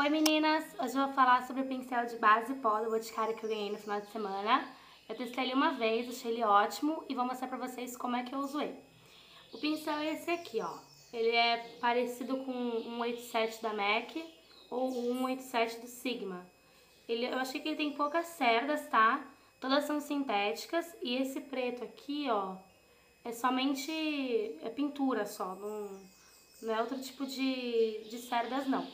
Oi meninas, hoje eu vou falar sobre o pincel de base pó do Boticário que eu ganhei no final de semana. Eu testei ele uma vez, achei ele ótimo e vou mostrar pra vocês como é que eu uso ele. O pincel é esse aqui, ó. Ele é parecido com o 187 da MAC ou o 187 do Sigma. Ele, eu achei que ele tem poucas cerdas, tá? Todas são sintéticas e esse preto aqui, ó, é somente é pintura só, não, não é outro tipo de, de cerdas não.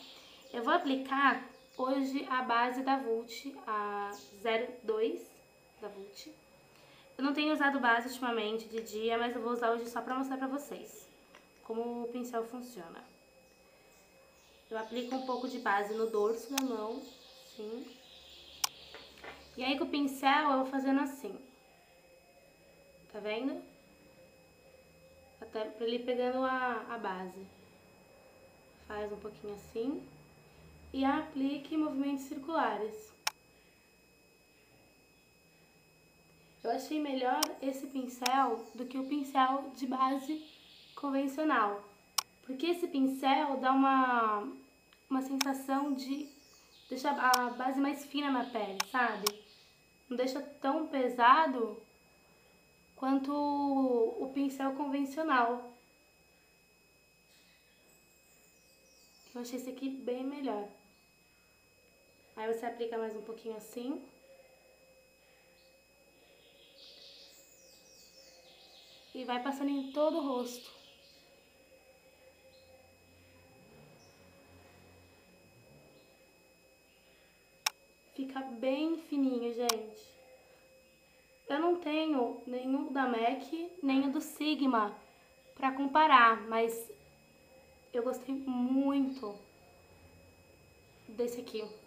Eu vou aplicar hoje a base da Vult, a 02 da Vult. Eu não tenho usado base ultimamente de dia, mas eu vou usar hoje só pra mostrar pra vocês como o pincel funciona. Eu aplico um pouco de base no dorso da mão, assim. E aí com o pincel eu vou fazendo assim. Tá vendo? Até pra ele pegando a, a base. Faz um pouquinho assim e aplique movimentos circulares. Eu achei melhor esse pincel do que o pincel de base convencional, porque esse pincel dá uma, uma sensação de deixar a base mais fina na pele, sabe? Não deixa tão pesado quanto o pincel convencional. Eu achei esse aqui bem melhor. Aí você aplica mais um pouquinho assim. E vai passando em todo o rosto. Fica bem fininho, gente. Eu não tenho nenhum da MAC, nem o do Sigma pra comparar, mas eu gostei muito desse aqui.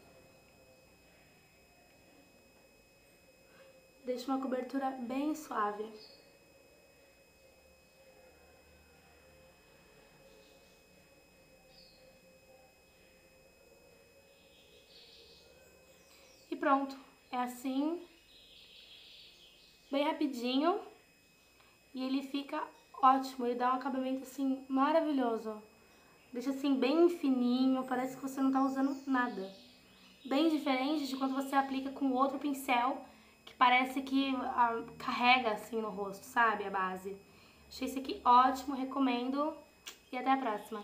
Deixa uma cobertura bem suave. E pronto, é assim, bem rapidinho, e ele fica ótimo, ele dá um acabamento assim maravilhoso. Deixa assim bem fininho, parece que você não tá usando nada. Bem diferente de quando você aplica com outro pincel parece que a, carrega assim no rosto, sabe? A base. Achei esse aqui ótimo, recomendo e até a próxima.